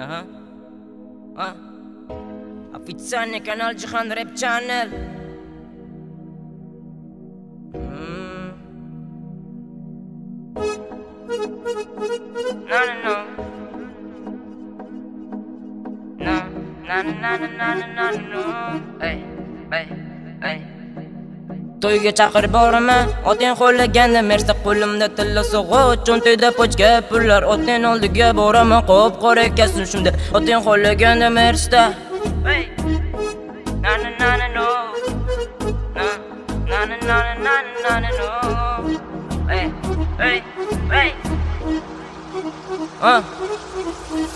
Ага. А. Официальный канал Джихан Рэп Channel. М. No, no, no. No, no, no, no, no, no, no, no. Ey, ey, ey. To'yga chaqirib boraman, otang qo'llaganda mersa qo'limda tilla sog'och, cho'ntakda pochka pullar, otang oldiga boraman, qop qora kasin shunda, otang qo'llaganda mersda. Na na na na no. Na na na na na na na no. Hey, hey, hey. Ah.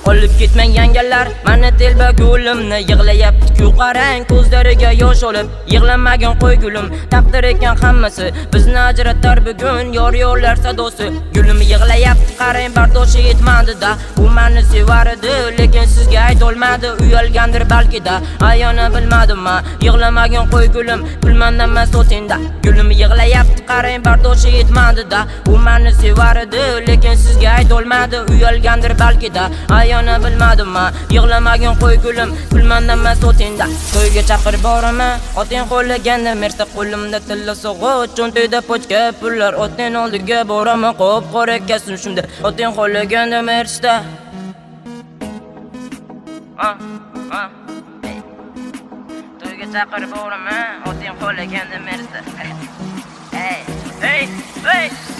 Olib ketmang yangalar, mana telba gulimni yig'layapti-ku qarang ko'zlariga yosh olib, yig'lamagan qo'y gulim, taqdir ekan hammasi, bizni ajratar bugun. Yor-yorlar sadosi. Gulim yig'layapti, qarang bardoshi yetmadi-da, u meni sevar edi, lekin sizga aytolmadi, uyalgandir balki-da, ayona bilmadim-ma, yig'lamagan qo'y gulim, pulmandan emas o'tinda. Gulim yig'layapti, qarang bardoshi yetmadi-da, u meni sevar edi, lekin sizga aytolmadi, uyalgandir balki-da, ayona bilmadim-ma, yig'lamagin qo'y gulim, kulmandan emas o'tinda. To'yga chaqirib boraman, oting qo'llaganda mersa qo'limda tilla sog'och, cho'ntagda pochka pullar, oting oldiga boraman, qop qora kasin shunda, oting qo'llaganda mersda. Ah, ah. To'yga chaqirib boraman, oting qo'llaganda mersa. Ey, ey, ey.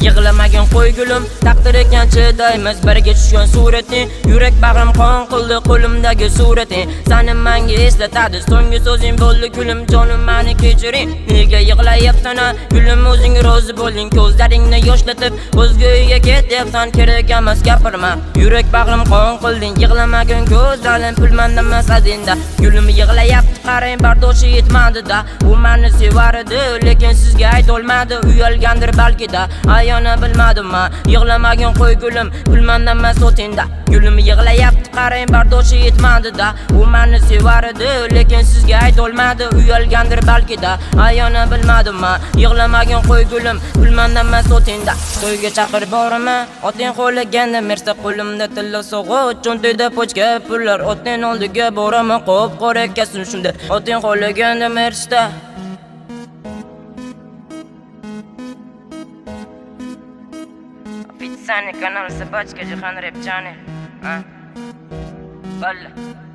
Yig'lamagin qo'y gulim, taqdir ekan chidaymiz birga tushgan surating, yurak bag'rim qon qildi qo'limdagi surating. Sani menga eslatadi, so'nggi so'zing bo'ldi gulim, jonim meni kechiring. Nega yig'layapsan, gulim o'zing rozi bo'ling, ko'zlaringni yoshlatib, o'zga uyga ketyapsan, kerak emas gapirma. Yurak bag'rim qon qilding, yig'lamagin ko'zlarim pulmanda emas adinda. Gulim yig'layapti, qarang bardoshi yetmadi-da, u meni sevar edi, lekin sizga aytolmadi, uyalgandir balki da. Balki-da. ayona bilmadim-ma Yig'lamagan qo'y gulim gulmandan man o'tinda Gulim yig'layapti qarang bardoshi yetmadida. U meni sevar edi lekin sizga aytolmadi Uyalgandir balki-da. Ayona bilmadim-ma Yig'lamagan qo'y gulim gulmandan man o'tinda To'yga chaqirib boraman oting qo'llaganda mersa qo'limda tilla sog'och. Cho'ntakda pochka pullar oting oldiga boraman qop qora kasin shunda oting qo'llaganda mersda Официальный канал Собачка Джихан Рэп Channel. А? Валла.